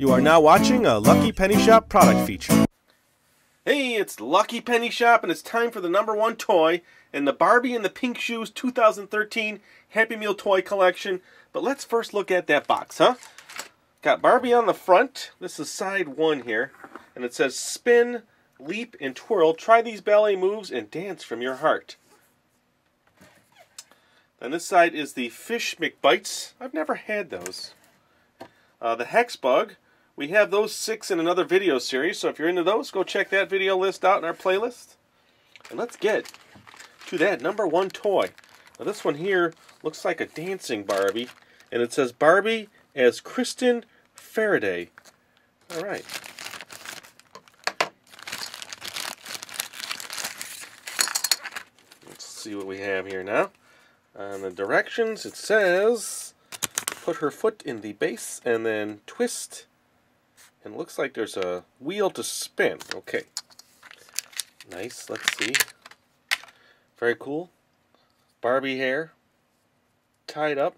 You are now watching a Lucky Penny Shop product feature. Hey, it's Lucky Penny Shop, and it's time for the number one toy in the Barbie and the Pink Shoes 2013 Happy Meal toy collection. But let's first look at that box, huh? Got Barbie on the front. This is side one here. And it says spin, leap, and twirl. Try these ballet moves and dance from your heart. Then this side is the Fish McBites. I've never had those. Uh, the Hex Bug. We have those six in another video series, so if you're into those, go check that video list out in our playlist. And let's get to that number one toy. Now this one here looks like a dancing Barbie, and it says Barbie as Kristyn Farraday. All right. Let's see what we have here now. On the directions, it says put her foot in the base and then twist. And looks like there's a wheel to spin. Okay. Nice. Let's see. Very cool. Barbie hair. Tied up.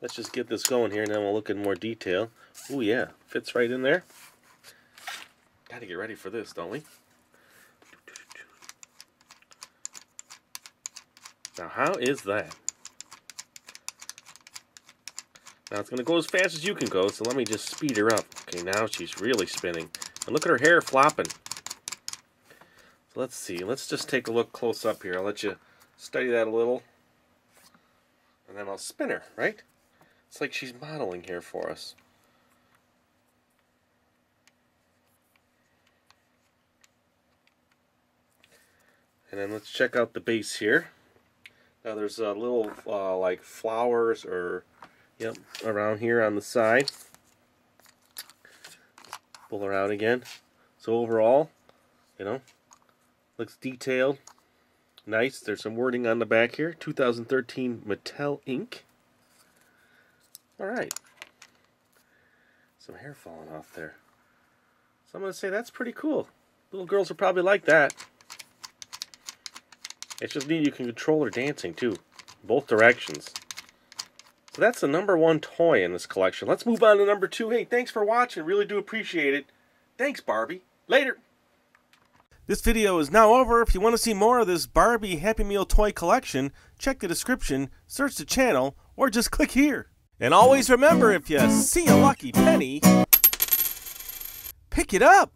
Let's just get this going here and then we'll look in more detail. Oh yeah, fits right in there. Gotta get ready for this, don't we? Now how is that? Now it's going to go as fast as you can go, so let me just speed her up. Okay, now she's really spinning. And look at her hair flopping. So let's see. Let's just take a look close up here. I'll let you study that a little. And then I'll spin her, right? It's like she's modeling here for us. And then let's check out the base here. Now there's a little uh, like flowers or yep around here on the side. Pull her out again. So overall, you know, looks detailed. Nice. There's some wording on the back here. 2013 Mattel Inc. Alright. Some hair falling off there. So I'm going to say that's pretty cool. Little girls will probably like that. It's just neat you can control her dancing too. Both directions. So that's the number one toy in this collection. Let's move on to number two. Hey, thanks for watching. Really do appreciate it. Thanks, Barbie. Later. This video is now over. If you want to see more of this Barbie Happy Meal toy collection, check the description, search the channel, or just click here. And always remember, if you see a lucky penny, pick it up.